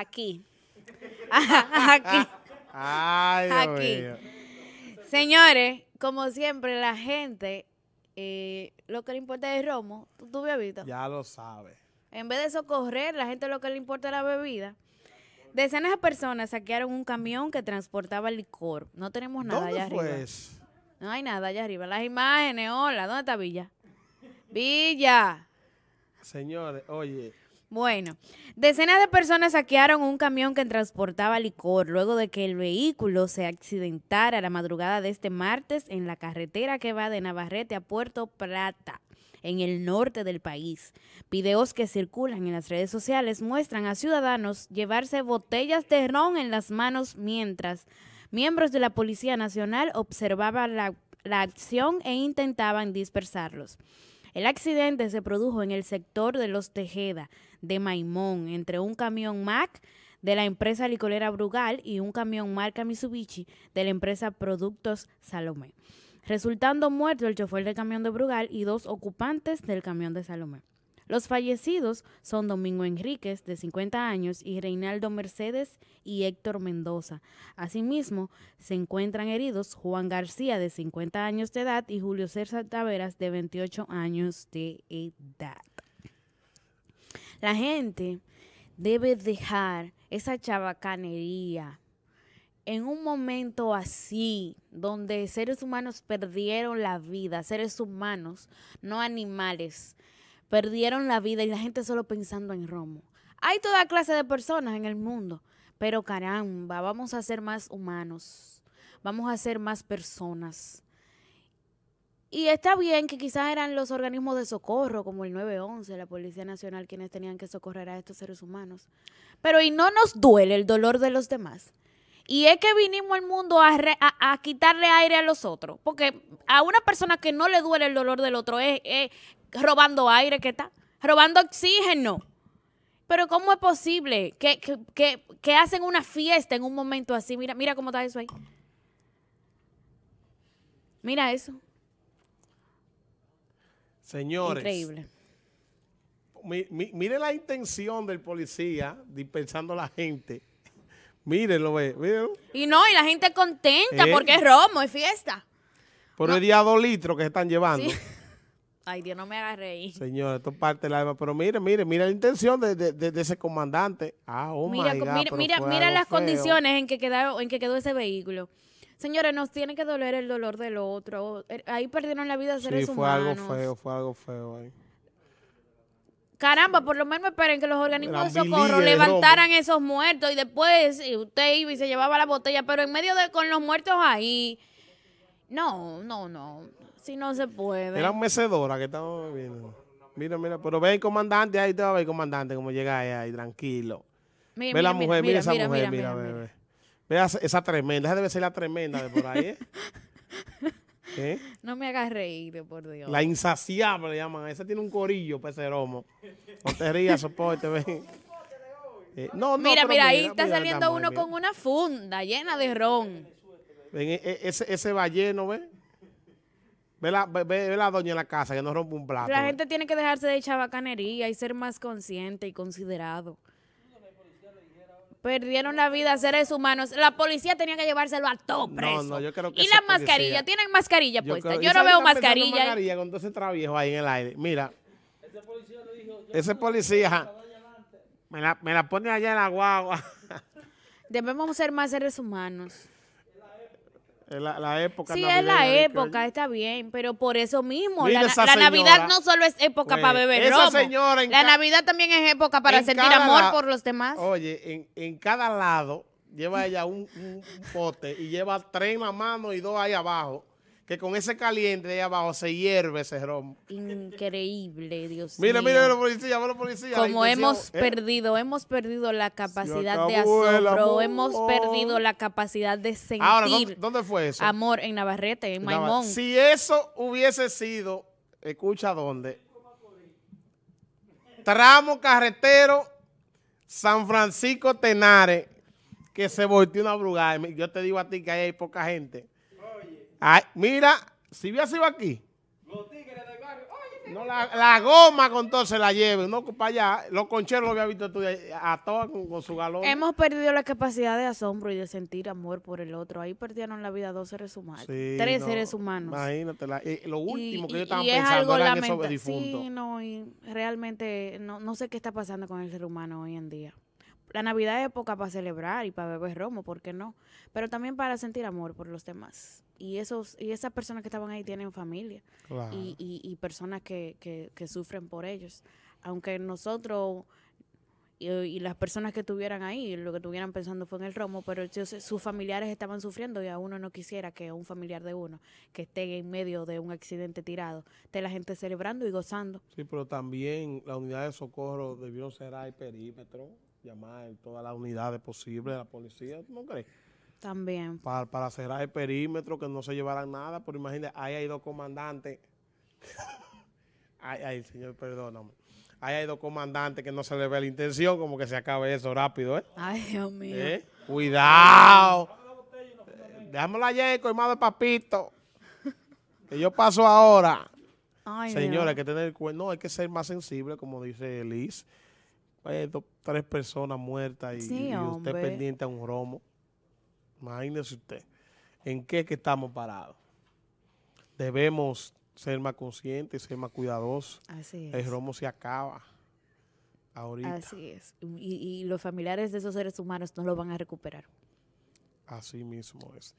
aquí. aquí. Ay, Dios Aquí. mío. Señores, como siempre, la gente, eh, lo que le importa es el romo. ¿Tú, tú habías visto? Ya lo sabes. En vez de socorrer, la gente lo que le importa es la bebida. Decenas de personas saquearon un camión que transportaba licor. No tenemos nada ¿Dónde allá fue arriba. eso? No hay nada allá arriba. Las imágenes, hola, ¿dónde está Villa? Villa. Señores, oye, Bueno, decenas de personas saquearon un camión que transportaba licor luego de que el vehículo se accidentara la madrugada de este martes en la carretera que va de Navarrete a Puerto Plata, en el norte del país. Videos que circulan en las redes sociales muestran a ciudadanos llevarse botellas de ron en las manos mientras miembros de la Policía Nacional observaban la, la acción e intentaban dispersarlos. El accidente se produjo en el sector de Los Tejeda, de Maimón, entre un camión Mac de la empresa licorera Brugal y un camión marca Mitsubishi de la empresa Productos Salomé, resultando muerto el chofer del camión de Brugal y dos ocupantes del camión de Salomé. Los fallecidos son Domingo Enríquez, de 50 años, y Reinaldo Mercedes y Héctor Mendoza. Asimismo, se encuentran heridos Juan García, de 50 años de edad, y Julio César Taveras, de 28 años de edad. La gente debe dejar esa chabacanería en un momento así, donde seres humanos perdieron la vida, seres humanos, no animales, perdieron la vida y la gente solo pensando en romo. Hay toda clase de personas en el mundo, pero caramba, vamos a ser más humanos, vamos a ser más personas. Y está bien que quizás eran los organismos de socorro, como el 911, la Policía Nacional, quienes tenían que socorrer a estos seres humanos. Pero y no nos duele el dolor de los demás. Y es que vinimos al mundo a, a- quitarle aire a los otros. Porque a una persona que no le duele el dolor del otro es robando aire que está, robando oxígeno. Pero ¿cómo es posible que, que, que- que hacen una fiesta en un momento así? Mira, mira cómo está eso ahí. Mira eso. señores. Increíble. mi- mi- mire la intención del policía dispensando a la gente. Mírenlo, ve, mírenlo. Y no, y la gente contenta ¿Eh? porque es romo, es fiesta. Por el día dos litros que se están llevando. Sí. Ay, Dios, no me hagas reír. Señores, esto es parte del alma. Pero mire, mire, mire la intención de, de- ese comandante. Ah, oh mira, my co- God, mira, mira, mira las feo. condiciones en que, quedó, en que quedó ese vehículo. Señores, nos tiene que doler el dolor del otro. Er- Ahí perdieron la vida seres Sí, fue algo feo, fue algo feo ahí. Caramba, por lo menos esperen que los organismos de socorro bilíes de levantaran esos muertos y después usted iba y se llevaba la botella, pero en medio de con los muertos ahí. No, no, no. Si no se puede. Eran mecedoras que estaban bebiendo. Mira, mira, pero ve el comandante ahí, te va a ver comandante como llega ahí, ahí, tranquilo. Mira, Ve la mujer, mira, mira, esa mira, mujer, mira, mira, ve, esa, esa tremenda, esa debe ser la tremenda de por ahí, ¿eh? ¿Eh? No me hagas reír, por Dios. La insaciable le llaman. Esa tiene un corillo para ese romo. No te rías, soporte, ven. Eh, no, no, mira, mira, ahí está saliendo estamos, uno con una funda llena de ron. Ven, e- e- ese, ese balleno, ¿ves? Ve la, ve, ve- la doña en la casa que no rompe un plato. La gente tiene que dejarse de chabacanería y ser más consciente y considerado. Perdieron la vida seres humanos. La policía tenía que llevárselo a todo preso. no, yo creo que y policía- mascarillas, ¿tienen mascarilla puesta? creo- Yo ¿y no veo mascarilla. mascarilla con todo ese traviejo ahí en el aire. Mira. Ese policía me la, me la pone allá en la guagua. Debemos ser más seres humanos. La, la época Sí, es la época, que- está bien, pero por eso mismo, la, la. Navidad no solo es época Güey, para beber esa romo. señora en La Navidad también es época para en sentir amor la- por los demás. Oye, en, en cada lado lleva ella un, un- un pote y lleva tres en la mano y dos ahí abajo. Que con ese caliente de ahí abajo se hierve ese romo. Increíble, Dios Mira, mío. mira los policías, mira los policías. la Como hemos ¿eh? perdido, hemos perdido la capacidad de asombro, hemos perdido la capacidad de sentir Ahora, ¿dónde, dónde fue eso? amor en Navarrete, en Maimón. Si eso hubiese sido, escucha dónde. Tramo carretero San Francisco Tenares, que se volteó una brugada. Yo te digo a ti que ahí hay poca gente. Ay, mira, si hubiera sido aquí. No, la, la goma con todo se la lleven, no para allá. Los concheros lo había visto tú a todas con, con, su galón. Hemos perdido la capacidad de asombro y de sentir amor por el otro. Ahí perdieron la vida dos seres humanos, Sí, tres no, seres humanos. Imagínate, la- eh, lo último Y- que yo estaba pensando esos lamenta- difuntos. Sí, no, y realmente no, no sé qué está pasando con el ser humano hoy en día. La Navidad es época para celebrar y para beber romo, ¿por qué no? Pero también para sentir amor por los demás. Y esos y esas personas que estaban ahí tienen familia y, y, y personas que, que, que sufren por ellos. Aunque nosotros y, y las personas que estuvieran ahí, lo que estuvieran pensando fue en el romo, pero ellos- sus familiares estaban sufriendo y a uno no quisiera que un familiar de uno que esté en medio de un accidente tirado, esté la gente celebrando y gozando. Sí, pero también la unidad de socorro debió cerrar el perímetro, llamar todas las unidades posibles la policía, ¿tú ¿no crees? También. Para, para cerrar el perímetro, que no se llevaran nada, pero imagínate, ahí hay dos comandantes. ay, ay, señor, perdóname. Ahí hay dos comandantes que no se les ve la intención, como que se acabe eso rápido, ¿eh? Ay, Dios mío. ¿Eh? Cuidado. Déjamelo ayer, colmado de papito. Que yo paso ahora. Ay, Señora, hay que tener no, hay que ser más sensible, como dice Liz. Hay dos, tres personas muertas y, Sí, y usted pendiente a un romo. Imagínese usted. ¿En qué que estamos parados? Debemos ser más conscientes, ser más cuidadosos. Así El es. romo se acaba. Ahorita. Así es. Y, y los familiares de esos seres humanos no lo van a recuperar. Así mismo es.